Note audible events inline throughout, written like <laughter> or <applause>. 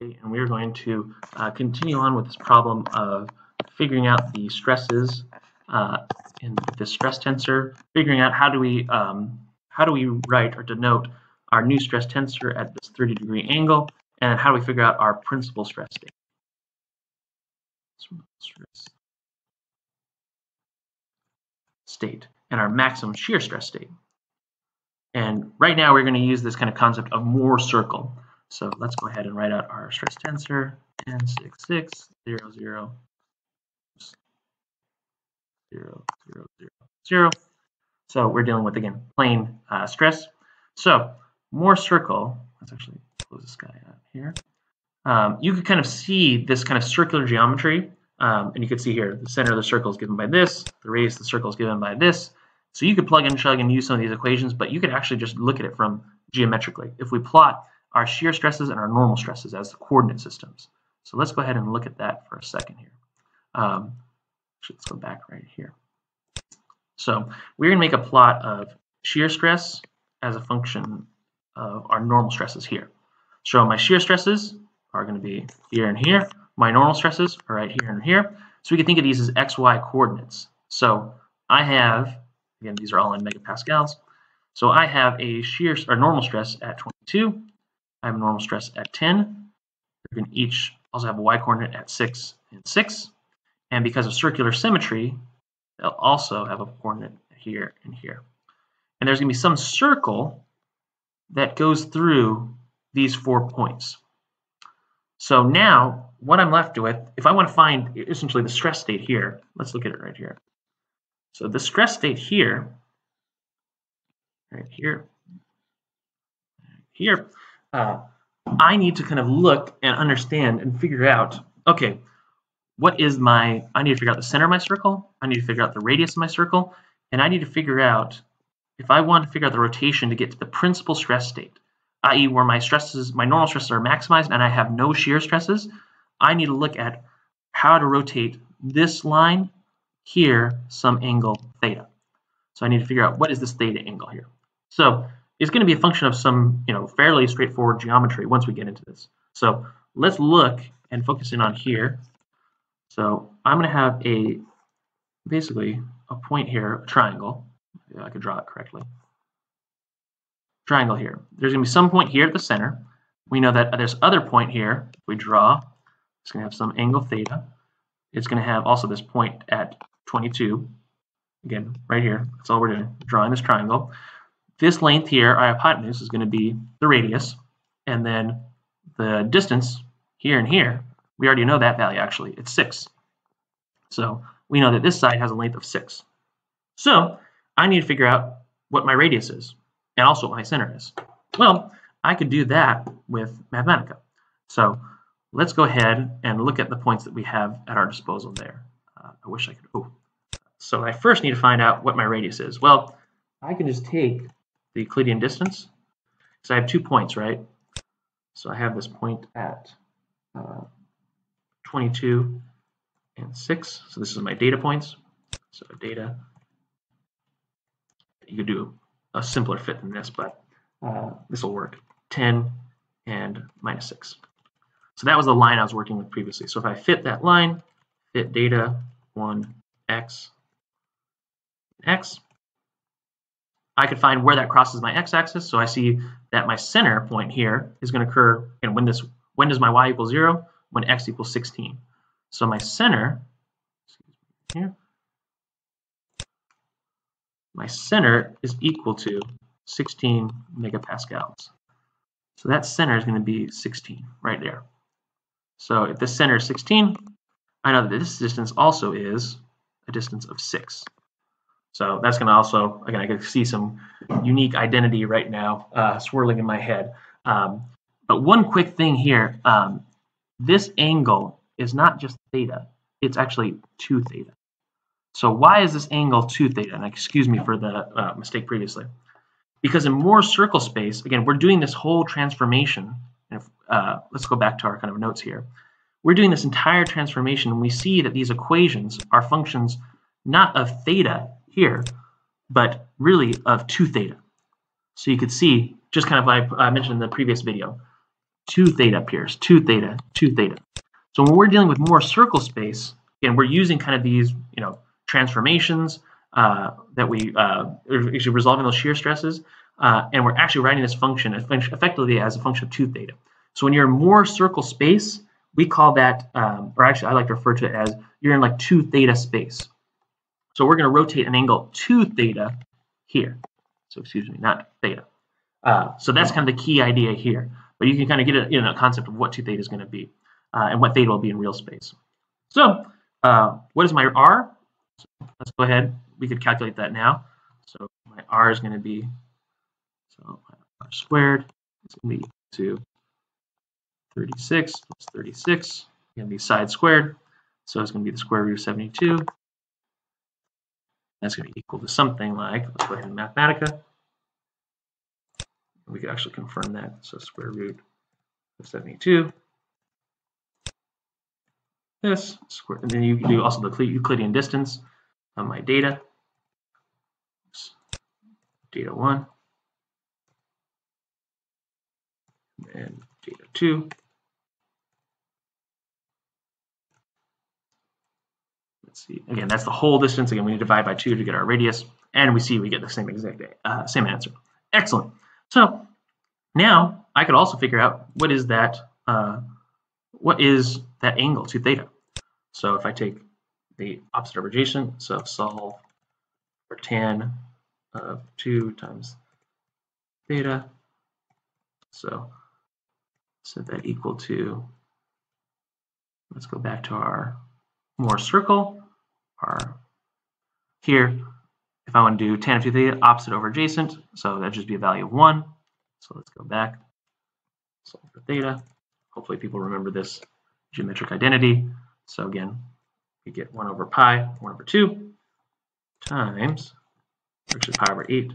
and we're going to uh, continue on with this problem of figuring out the stresses uh, in this stress tensor, figuring out how do we um, how do we write or denote our new stress tensor at this 30 degree angle, and how do we figure out our principal stress state. Stress state and our maximum shear stress state. And right now we're going to use this kind of concept of Mohr circle. So let's go ahead and write out our stress tensor N66 0, 0, 0, 0, 0, 0. So we're dealing with, again, plane uh, stress. So Mohr circle, let's actually close this guy out here. Um, you could kind of see this kind of circular geometry. Um, and you can see here, the center of the circle is given by this, the radius of the circle is given by this. So you could plug and chug and use some of these equations, but you could actually just look at it from geometrically. If we plot our shear stresses and our normal stresses as the coordinate systems. So let's go ahead and look at that for a second here. Um, let's go back right here. So we're going to make a plot of shear stress as a function of our normal stresses here. So my shear stresses are going to be here and here. My normal stresses are right here and here. So we can think of these as xy coordinates. So I have, again, these are all in megapascals. So I have a shear or normal stress at 22 I have normal stress at 10. They're going to each also have a y coordinate at 6 and 6. And because of circular symmetry, they'll also have a coordinate here and here. And there's going to be some circle that goes through these four points. So now, what I'm left with, if I want to find essentially the stress state here, let's look at it right here. So the stress state here, right here, here, uh, I need to kind of look and understand and figure out, okay, what is my, I need to figure out the center of my circle, I need to figure out the radius of my circle, and I need to figure out, if I want to figure out the rotation to get to the principal stress state, i.e. where my stresses, my normal stresses are maximized and I have no shear stresses, I need to look at how to rotate this line here some angle theta. So I need to figure out what is this theta angle here. So is going to be a function of some, you know, fairly straightforward geometry once we get into this. So let's look and focus in on here. So I'm going to have a, basically, a point here, a triangle. If I could draw it correctly. Triangle here. There's going to be some point here at the center. We know that this other point here. We draw, it's going to have some angle theta. It's going to have also this point at 22. Again, right here. That's all we're doing, drawing this triangle. This length here, our hypotenuse, is going to be the radius, and then the distance here and here, we already know that value actually, it's 6. So we know that this side has a length of 6. So I need to figure out what my radius is, and also what my center is. Well, I could do that with Mathematica. So let's go ahead and look at the points that we have at our disposal there. Uh, I wish I could, oh. So I first need to find out what my radius is. Well, I can just take the Euclidean distance. So I have two points, right? So I have this point at uh, 22 and 6. So this is my data points. So data, you could do a simpler fit than this, but uh, this will work. 10 and minus 6. So that was the line I was working with previously. So if I fit that line, fit data 1, x, x, I could find where that crosses my x-axis. So I see that my center point here is going to occur, and when this, when does my y equal 0? When x equals 16. So my center, here, my center is equal to 16 megapascals. So that center is going to be 16 right there. So if this center is 16, I know that this distance also is a distance of 6. So that's going to also, again, I can see some unique identity right now uh, swirling in my head. Um, but one quick thing here, um, this angle is not just theta, it's actually 2 theta. So why is this angle 2 theta? And excuse me for the uh, mistake previously. Because in Mohr circle space, again, we're doing this whole transformation. If, uh, let's go back to our kind of notes here. We're doing this entire transformation, and we see that these equations are functions not of theta here, but really of 2 theta. So you could see, just kind of like I mentioned in the previous video, 2 theta appears, 2 theta, 2 theta. So when we're dealing with Mohr circle space, again, we're using kind of these, you know, transformations uh, that we, uh, actually resolving those shear stresses, uh, and we're actually writing this function effectively as a function of 2 theta. So when you're in Mohr circle space, we call that, um, or actually I like to refer to it as you're in like 2 theta space. So we're going to rotate an angle 2 theta here. So excuse me, not theta. Uh, so that's kind of the key idea here. But you can kind of get a, you know, concept of what 2 theta is going to be uh, and what theta will be in real space. So uh, what is my r? So let's go ahead. We could calculate that now. So my r is going to be, so r squared is going to be to 36 plus 36. Going to be side squared. So it's going to be the square root of 72. That's going to be equal to something like, let's go ahead and Mathematica. We could actually confirm that. So square root of 72. This square, and then you can do also the Euclidean distance of my data. Data one and data two. Let's see. Again, that's the whole distance. Again, we need to divide by two to get our radius, and we see we get the same exact uh, same answer. Excellent. So now I could also figure out what is that uh, what is that angle to theta. So if I take the opposite over adjacent, so solve for tan of 2 times theta. So set that equal to, let's go back to our Mohr circle. Our here, if I want to do tan of 2 theta, opposite over adjacent, so that'd just be a value of 1. So let's go back, solve for theta. Hopefully people remember this geometric identity. So again, we get 1 over pi, 1 over 2, times, which is pi over 8,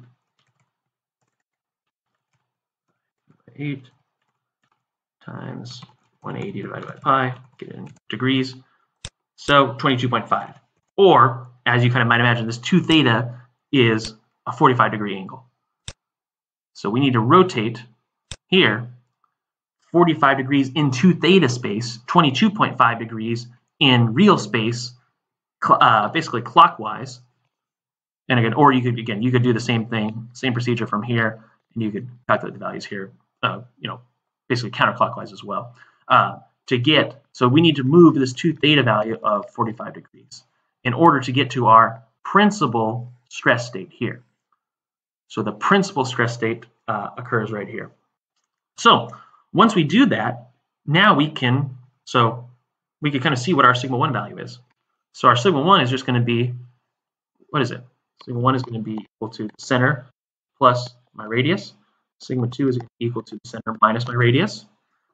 8 times 180 divided by pi, get in degrees. So 22.5. Or, as you kind of might imagine, this 2 theta is a 45 degree angle. So we need to rotate here 45 degrees in 2 theta space, 22.5 degrees in real space, uh, basically clockwise. And again, or you could again you could do the same thing, same procedure from here, and you could calculate the values here. Uh, you know, basically counterclockwise as well. Uh, to get so we need to move this two theta value of 45 degrees in order to get to our principal stress state here. So the principal stress state uh, occurs right here. So once we do that, now we can so we can kind of see what our sigma 1 value is. So our sigma 1 is just going to be, what is it? Sigma 1 is going to be equal to the center plus my radius. Sigma 2 is equal to the center minus my radius.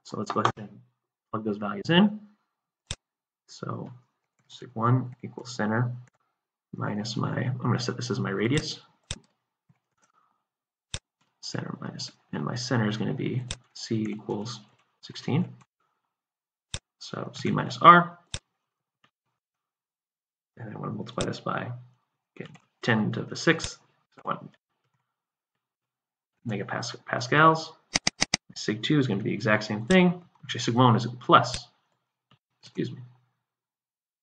So let's go ahead and plug those values in. So sig 1 equals center minus my, I'm going to set this as my radius. Center minus, and my center is going to be c equals 16. So C minus R. And I want to multiply this by again, 10 to the 6th. So I want megapascals. Sig 2 is going to be the exact same thing. Actually, sig 1 is plus. Excuse me.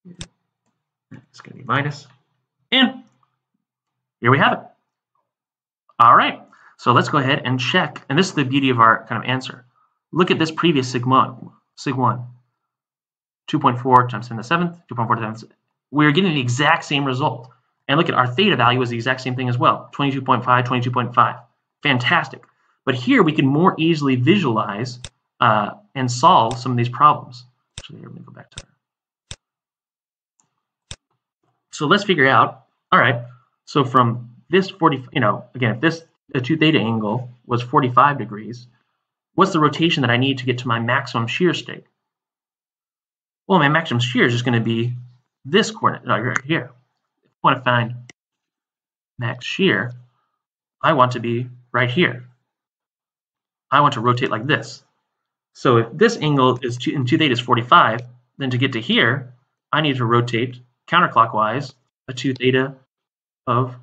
It's going to be minus. And here we have it. All right. So let's go ahead and check. And this is the beauty of our kind of answer. Look at this previous sigma, sig 1. 2.4 times 10 to the 7th, 2.4 times, we're getting the exact same result. And look at our theta value is the exact same thing as well, 22.5, 22.5. Fantastic. But here we can more easily visualize uh, and solve some of these problems. Actually, here, let me go back to that. So let's figure out, all right, so from this 40, you know, again, if this a 2 theta angle was 45 degrees, what's the rotation that I need to get to my maximum shear state? Well, my maximum shear is just going to be this coordinate right here. If I want to find max shear, I want to be right here. I want to rotate like this. So if this angle is two, in 2 theta is 45, then to get to here, I need to rotate counterclockwise a 2 theta of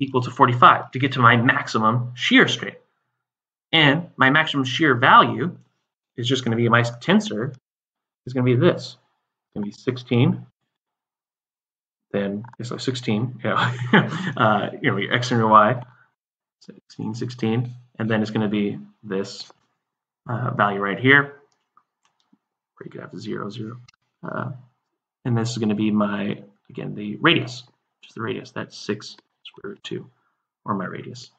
equal to 45 to get to my maximum shear straight. And my maximum shear value is just going to be my tensor is going to be this. It's going to be 16. Then so 16, <laughs> you know, uh, you know, x and your y, 16, 16, and then it's going to be this uh, value right here. Or you could have 0, 0. Uh, and this is going to be my, again, the radius, is the radius. That's 6 square root 2, or my radius.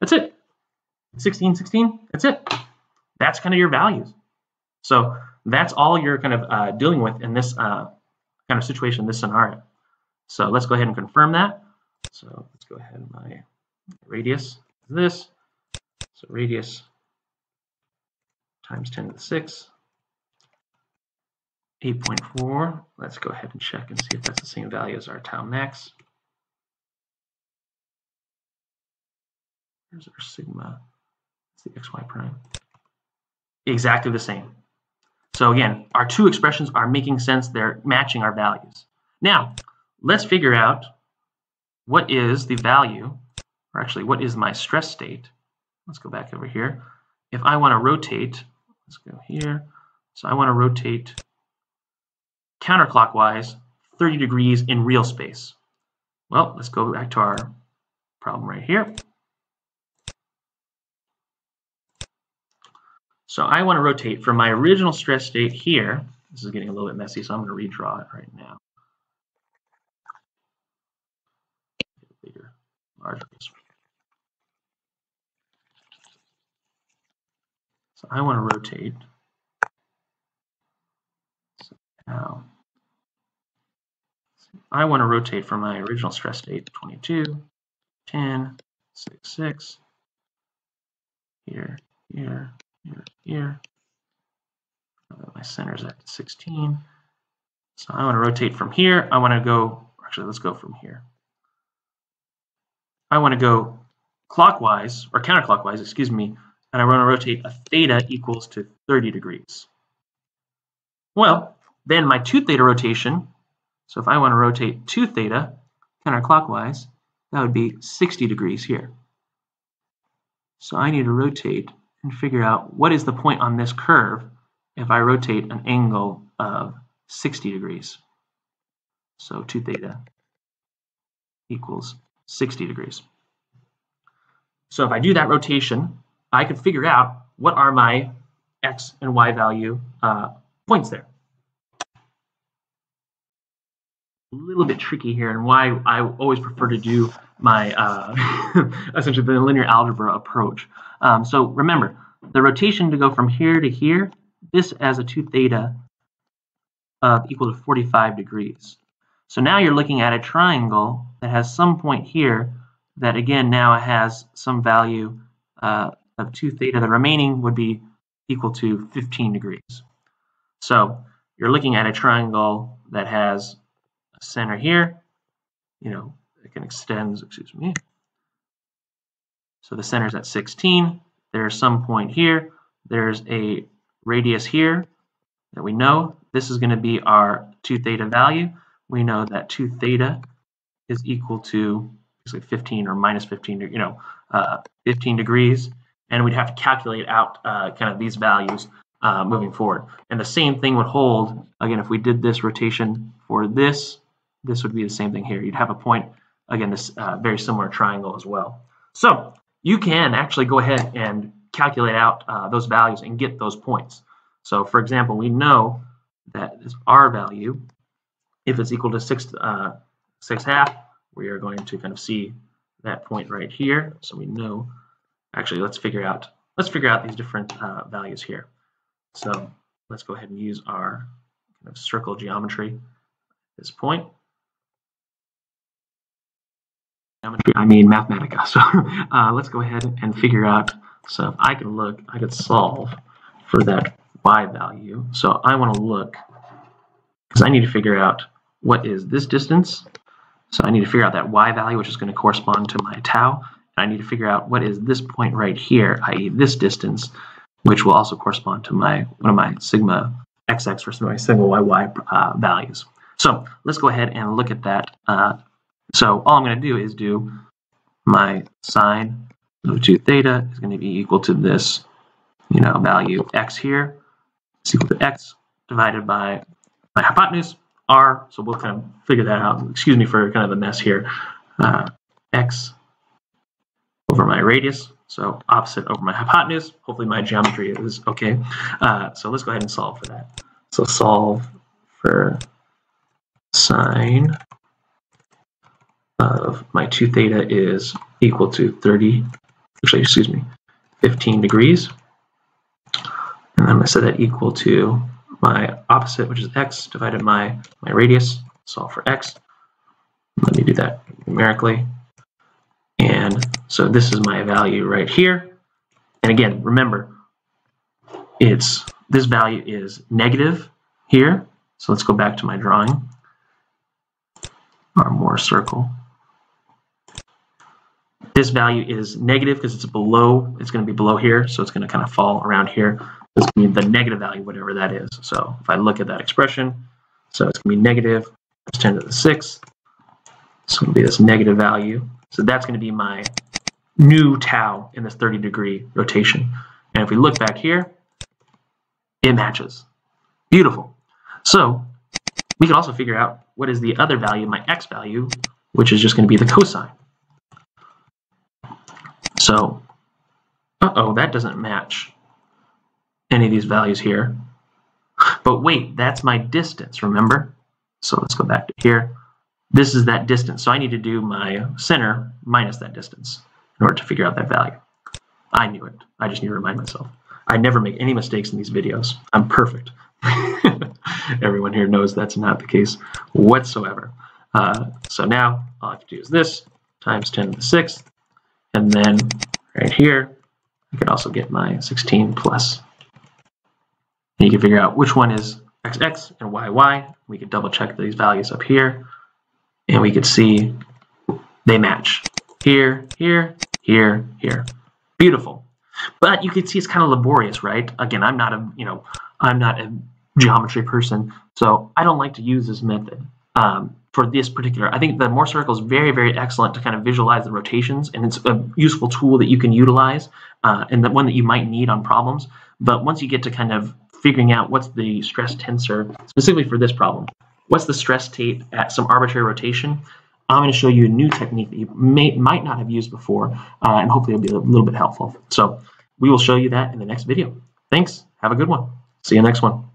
That's it. 16, 16, that's it. That's kind of your values. So that's all you're kind of uh, dealing with in this uh, kind of situation, this scenario. So let's go ahead and confirm that. So let's go ahead and my radius is this. So radius times 10 to the 6, 8.4. Let's go ahead and check and see if that's the same value as our tau max. Here's our sigma. It's the xy prime. Exactly the same. So again, our two expressions are making sense. They're matching our values. Now, let's figure out what is the value, or actually what is my stress state. Let's go back over here. If I want to rotate, let's go here. So I want to rotate counterclockwise 30 degrees in real space. Well, let's go back to our problem right here. So I want to rotate from my original stress state here. This is getting a little bit messy, so I'm going to redraw it right now. So I want to rotate. So now, I want to rotate from my original stress state 22, 10, 6, 6, here, here, here, here. My center's at 16. So I want to rotate from here. I want to go, actually, let's go from here. I want to go clockwise, or counterclockwise, excuse me, and I want to rotate a theta equals to 30 degrees. Well, then my 2 theta rotation, so if I want to rotate 2 theta counterclockwise, that would be 60 degrees here. So I need to rotate and figure out what is the point on this curve if I rotate an angle of 60 degrees. So 2 theta equals 60 degrees. So if I do that rotation, I could figure out what are my x and y value uh, points there. A little bit tricky here and why I always prefer to do my uh, <laughs> essentially the linear algebra approach. Um, so remember, the rotation to go from here to here, this as a 2 theta of equal to 45 degrees. So now you're looking at a triangle that has some point here that again now has some value uh, of 2 theta. The remaining would be equal to 15 degrees. So you're looking at a triangle that has center here, you know, it can extend, excuse me. So the center is at 16. There's some point here. There's a radius here that we know. This is going to be our 2 theta value. We know that 2 theta is equal to basically 15 or minus 15, you know, uh, 15 degrees. And we'd have to calculate out uh, kind of these values uh, moving forward. And the same thing would hold, again, if we did this rotation for this, this would be the same thing here. You'd have a point, again, this uh, very similar triangle as well. So you can actually go ahead and calculate out uh, those values and get those points. So for example, we know that this R value, if it's equal to six, uh, six half, we are going to kind of see that point right here. So we know, actually, let's figure out, let's figure out these different uh, values here. So let's go ahead and use our kind of circle geometry at this point. Geometry, I mean Mathematica. <laughs> So uh, let's go ahead and figure out. So if I can look, I could solve for that y value. So I want to look because I need to figure out what is this distance. So I need to figure out that y value, which is going to correspond to my tau. And I need to figure out what is this point right here, i.e. this distance, which will also correspond to my one of my sigma xx versus my sigma yy uh, values. So let's go ahead and look at that uh, so all I'm going to do is do my sine of 2 theta is going to be equal to this, you know, value x here. is equal to x divided by my hypotenuse, r. So we'll kind of figure that out. Excuse me for kind of the mess here. Uh, x over my radius, so opposite over my hypotenuse. Hopefully my geometry is okay. Uh, so let's go ahead and solve for that. So solve for sine of my 2 theta is equal to 30, actually, excuse me, 15 degrees. And I'm going to set that equal to my opposite, which is x, divided by my radius, solve for x. Let me do that numerically. And so this is my value right here. And again, remember, it's this value is negative here. So let's go back to my drawing, our Mohr circle. This value is negative because it's below, it's going to be below here, so it's going to kind of fall around here. It's going to be the negative value, whatever that is. So if I look at that expression, so it's going to be negative times negative 10 to the 6th. So it'll be this negative value. So that's going to be my new tau in this 30 degree rotation. And if we look back here, it matches. Beautiful. So we can also figure out what is the other value, my x value, which is just going to be the cosine. So, uh-oh, that doesn't match any of these values here. But wait, that's my distance, remember? So let's go back to here. This is that distance. So I need to do my center minus that distance in order to figure out that value. I knew it. I just need to remind myself. I never make any mistakes in these videos. I'm perfect. <laughs> Everyone here knows that's not the case whatsoever. Uh, so now all I have to do is this times 10 to the sixth and then right here, I can also get my 16 plus. And you can figure out which one is xx and yy. We could double check these values up here. And we could see they match. Here, here, here, here. Beautiful. But you can see it's kind of laborious, right? Again, I'm not a, you know, I'm not a geometry person, so I don't like to use this method. Um, for this particular. I think the Mohr circle is very, very excellent to kind of visualize the rotations, and it's a useful tool that you can utilize, uh, and the one that you might need on problems. But once you get to kind of figuring out what's the stress tensor, specifically for this problem, what's the stress state at some arbitrary rotation, I'm going to show you a new technique that you may might not have used before, uh, and hopefully it'll be a little bit helpful. So we will show you that in the next video. Thanks. Have a good one. See you next one.